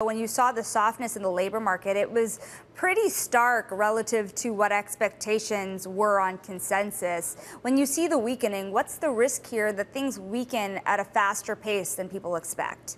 When you saw the softness in the labor market, it was pretty stark relative to what expectations were on consensus. When you see the weakening, what's the risk here that things weaken at a faster pace than people expect?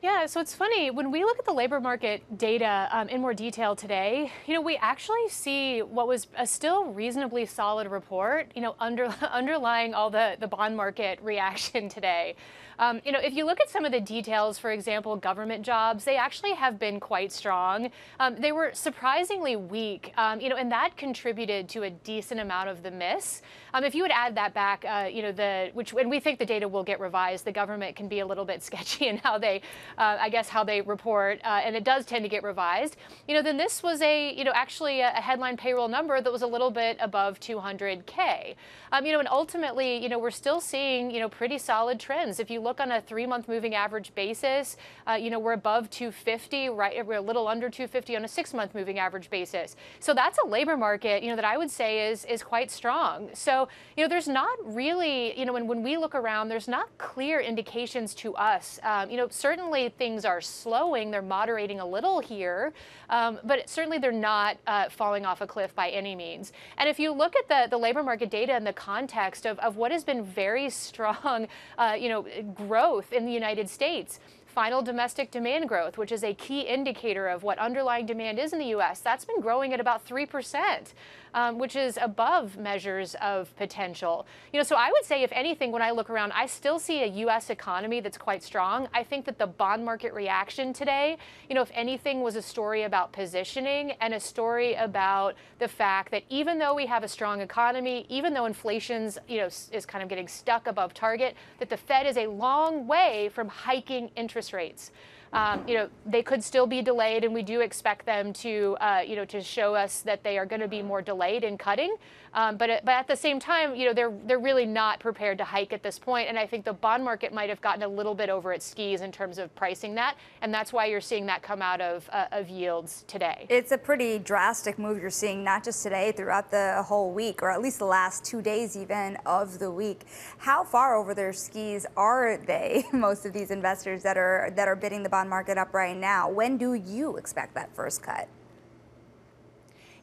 Yeah, so it's funny when we look at the labor market data um, in more detail today. You know, we actually see what was a still reasonably solid report. You know, under, underlying all the the bond market reaction today. Um, you know, if you look at some of the details, for example, government jobs, they actually have been quite strong. Um, they were surprisingly weak. Um, you know, and that contributed to a decent amount of the miss. Um, if you would add that back, uh, you know, the which and we think the data will get revised. The government can be a little bit sketchy in how they uh, I guess, how they report, uh, and it does tend to get revised, you know, then this was a, you know, actually a, headline payroll number that was a little bit above 200K. Um, you know, and ultimately, you know, we're still seeing, you know, pretty solid trends. If you look on a three-month moving average basis, uh, you know, we're above 250, right? We're a little under 250 on a six-month moving average basis. So that's a labor market, you know, that I would say is is quite strong. So, you know, there's not really, you know, when, when we look around, there's not clear indications to us. Um, you know, certainly things are slowing. They're moderating a little here, um, but certainly they're not uh, falling off a cliff by any means. And if you look at the, the labor market data in the context of, of what has been very strong, uh, you know, growth in the United States, final domestic demand growth, which is a key indicator of what underlying demand is in the U.S., that's been growing at about 3%, um, which is above measures of potential. You know, so I would say, if anything, when I look around, I still see a U.S. economy that's quite strong. I think that the bond market reaction today, you know, if anything, was a story about positioning and a story about the fact that even though we have a strong economy, even though inflation's, you know, is kind of getting stuck above target, that the Fed is a long way from hiking interest interest rates. Um, you know, they could still be delayed, and we do expect them to, uh, you know, to show us that they are going to be more delayed in cutting. Um, but but at the same time, you know, they're they're really not prepared to hike at this point, and I think the bond market might have gotten a little bit over its skis in terms of pricing that, and that's why you're seeing that come out of uh, of yields today. It's a pretty drastic move you're seeing, not just today, throughout the whole week, or at least the last two days even of the week. How far over their skis are they? Most of these investors that are that are bidding the bond market up right now. When do you expect that first cut?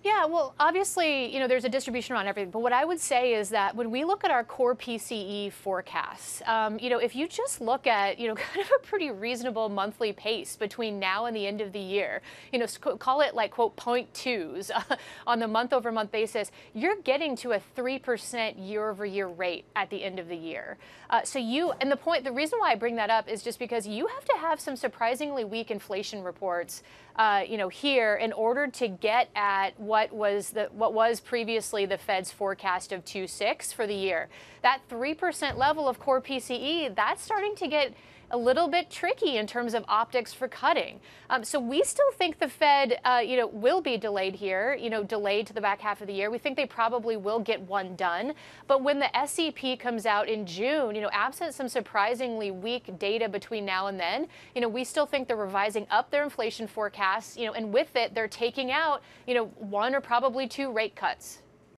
Yeah, well, obviously, you know, there's a distribution around everything. But what I would say is that when we look at our core PCE forecasts, um, you know, if you just look at, you know, kind of a pretty reasonable monthly pace between now and the end of the year, you know, call it like, quote, point twos on the month over month basis, you're getting to a 3% year over year rate at the end of the year. Uh, so you, and the point, the reason why I bring that up is just because you have to have some surprisingly weak inflation reports, uh, you know, here in order to get at what what was the what was previously the Fed's forecast of 2.6 for the year. That 3% level of core PCE, that's starting to get a little bit tricky in terms of optics for cutting. Um, so we still think the Fed, uh, you know, will be delayed here, you know, delayed to the back half of the year. We think they probably will get one done. But when the SEP comes out in June, you know, absent some surprisingly weak data between now and then, you know, we still think they're revising up their inflation forecasts, you know, and with it, they're taking out, you know, one or probably two rate cuts.